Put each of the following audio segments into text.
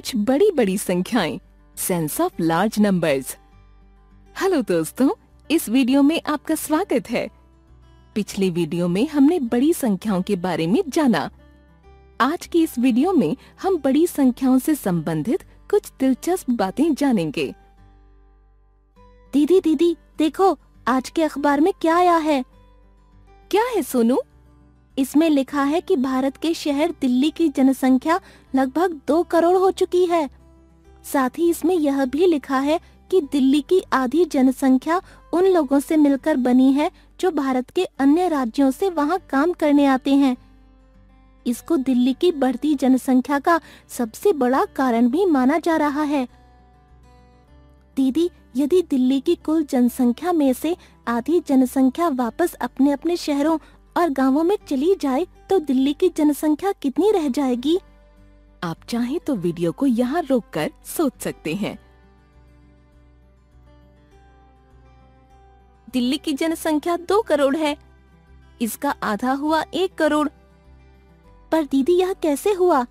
कुछ बड़ी बड़ी संख्याएँ। Sense of large numbers hello दोस्तों, इस वीडियो में आपका स्वागत है। पिछले वीडियो में हमने बड़ी संख्याओं के बारे में जाना। आज की इस वीडियो में हम बड़ी संख्याओं से संबंधित कुछ दिलचस्प बातें जानेंगे। दीदी दीदी, देखो, आज के अखबार में क्या आया है? क्या है सोनू? इसमें लिखा है कि भारत के शहर दिल्ली की जनसंख्या लगभग दो करोड़ हो चुकी है। साथ ही इसमें यह भी लिखा है कि दिल्ली की आधी जनसंख्या उन लोगों से मिलकर बनी है जो भारत के अन्य राज्यों से वहाँ काम करने आते हैं। इसको दिल्ली की बढ़ती जनसंख्या का सबसे बड़ा कारण भी माना जा रहा है। दीदी, यदि दिल्ली की कुल जनसंख्या में से आधी जनसंख्या वापस अपने अपने शहरों और गाँवों में चली जाए तो दिल्ली की जनसंख्या कितनी रह जाएगी? आप चाहें तो वीडियो को यहाँ रोककर सोच सकते हैं। दिल्ली की जनसंख्या दो करोड़ है। इसका आधा हुआ एक करोड़। पर दीदी, यह कैसे हुआ?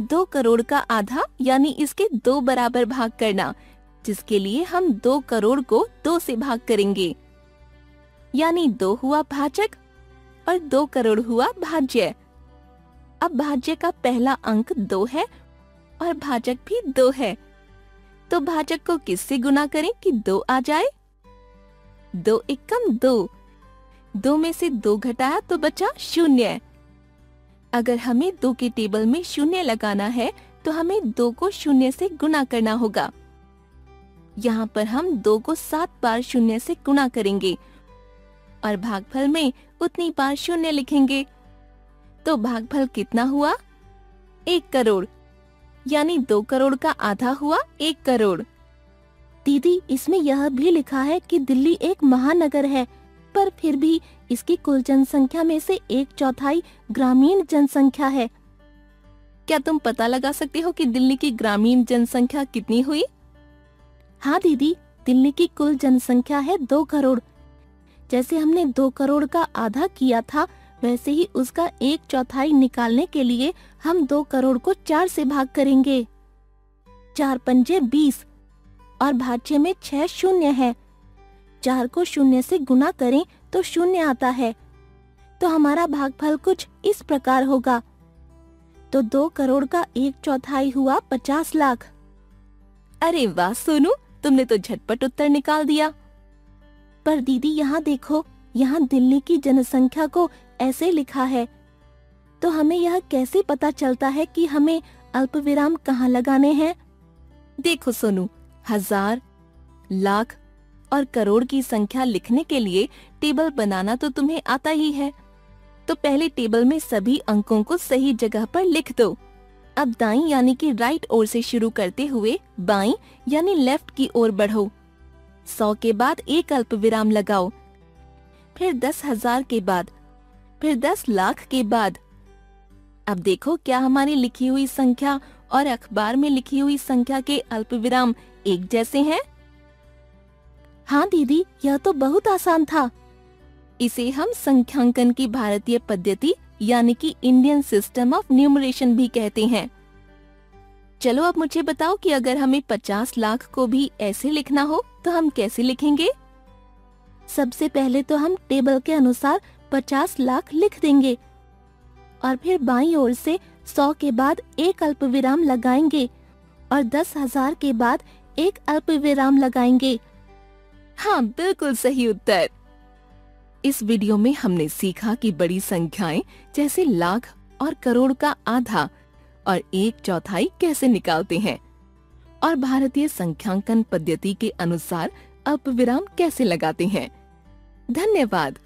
दो करोड़ का आधा, यानी इसके दो बराबर भाग करना, जिसके लिए हम दो करोड़ को दो से भाग करेंगे। यानी दो हुआ भाजक और दो करोड़ हुआ भाज्य। अब भाज्य का पहला अंक दो है और भाजक भी दो है। तो भाजक को किससे गुना करें कि दो आ जाए? दो एकम दो। दो में से दो घटाया तो बचा शून्य। अगर हमें दो के टेबल में शून्य लगाना है तो हमें दो को शून्य से गुना करना होगा। यहाँ पर हम दो को सात बार शून्य से गुना करेंगे। और भागफल में उतनी बार शून्य लिखेंगे। तो भागफल कितना हुआ? एक करोड़। यानी दो करोड़ का आधा हुआ एक करोड़। दीदी, इसमें यह भी लिखा है कि दिल्ली एक महानगर है, पर फिर भी इसकी कुल जनसंख्या में से एक चौथाई ग्रामीण जनसंख्या है। क्या तुम पता लगा सकते हो कि दिल्ली की ग्रामीण जनसंख्या कितनी हुई? हाँ दीदी, दिल्ली की कुल जनसंख्या है दो करोड़। जैसे हमने दो करोड़ का आधा किया था, वैसे ही उसका एक चौथाई निकालने के लिए हम दो करोड़ को चार से भाग करेंगे। चार पंजे बीस, और भाज्य में छह शून्य है। चार को शून्य से गुना करें तो शून्य आता है। तो हमारा भागफल कुछ इस प्रकार होगा। तो दो करोड़ का एक चौथाई हुआ पचास लाख। अरे वाह, सोनू, तुमने तो झटपट उत्तर निकाल दिया। पर दीदी, यहाँ देखो, यहाँ दिल्ली की जनसंख्या को ऐसे लिखा है। तो हमें यह कैसे पता चलता है कि हमें अल्प विराम कहाँ लगाने हैं? देखो सोनू, हज़ार, लाख और करोड़ की संख्या लिखने के लिए टेबल बनाना तो तुम्हें आता ही है। तो पहले टेबल में सभी अंकों को सही जगह पर लिख दो। अब दाई यानी कि राइट ओर से शुरू करते हुए बाई यानी लेफ़्ट की ओर बढ़ो। सौ के बाद एक अल्प विराम लगाओ। फिर दस हज़ार के बाद, फिर दस लाख के बाद। अब देखो क्या हमारी लिखी हुई संख्या और अखबार में लिखी हुई संख्या के अल्प विराम एक जैसे हैं? हाँ दीदी, यह तो बहुत आसान था। इसे हम संख्यांकन की भारतीय पद्धति, यानी कि इंडियन सिस्टम ऑफ़ न्यूमरेशन भी कहते हैं। चलो अब मुझे बताओ कि अगर हमें पचास लाख को भी ऐसे लिखना हो तो हम कैसे लिखेंगे? सबसे पहले तो हम टेबल के अनुसार पचास लाख लिख देंगे और फिर बाई ओर से सौ के बाद एक अल्प विराम लगाएँगे और दस हज़ार के बाद एक अल्प विराम लगाएँगे। हाँ बिल्कुल सही उत्तर। इस वीडियो में हमने सीखा कि बड़ी संख्याएँ, जैसे लाख और करोड़ का आधा और एक चौथाई कैसे निकालते हैं? और भारतीय संख्यांकन पद्धति के अनुसार अपविराम विराम कैसे लगाते हैं? धन्यवाद।